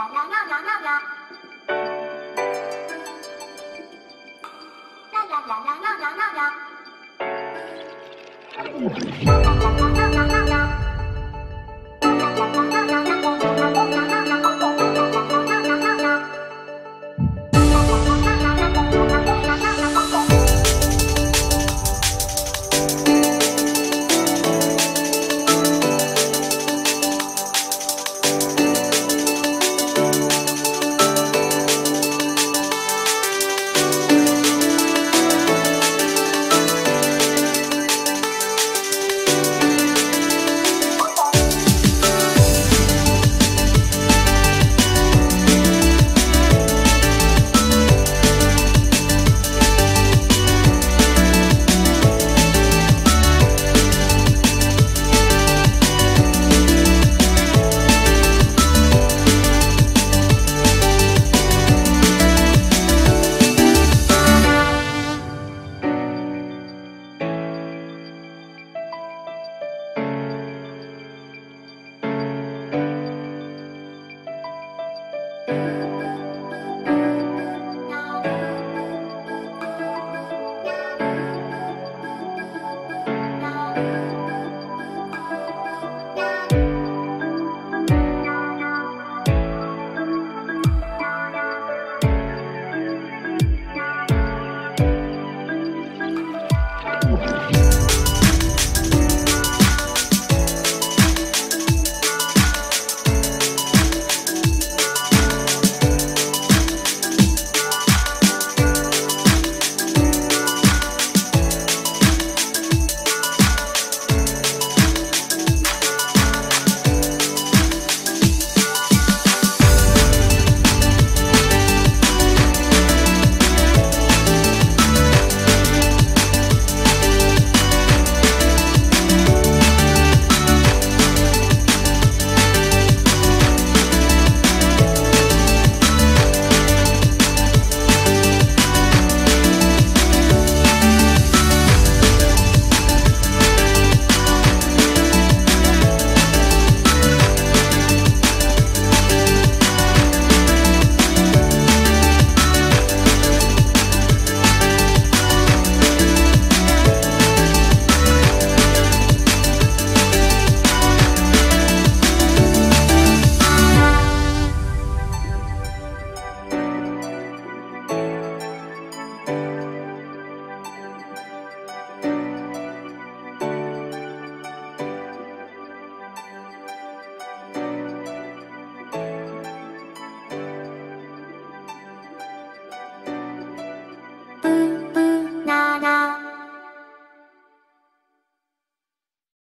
要呀，要呀，要呀。